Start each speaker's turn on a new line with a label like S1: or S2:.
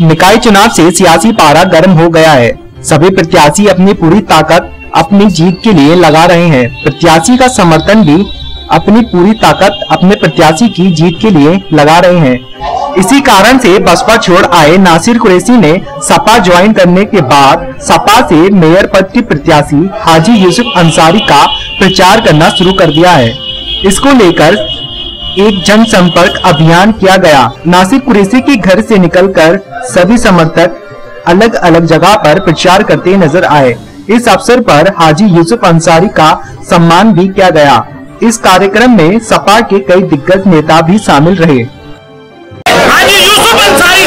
S1: निकाय चुनाव से सियासी पारा गर्म हो गया है। सभी प्रत्याशी अपनी पूरी ताकत, अपनी जीत के लिए लगा रहे हैं। प्रत्याशी का समर्थन भी अपनी पूरी ताकत, अपने प्रत्याशी की जीत के लिए लगा रहे हैं। इसी कारण से बसपा छोड़ आए नासिर कुरैशी ने सपा ज्वाइन करने के बाद सपा से मेयर पद के प्रत्याशी हाजी यूसुफ अंसारी का प्रचार करना शुरू कर दिया है। इसको लेकर एक जनसंपर्क अभियान किया गया। नासिक कुरेसी के घर से निकलकर सभी समर्थक अलग अलग जगह पर प्रचार करते नज़र आए। इस अवसर पर हाजी यूसुफ अंसारी का सम्मान भी किया गया। इस कार्यक्रम में सपा के कई दिग्गज नेता भी शामिल रहे।
S2: हाजी यूसुफ अंसारी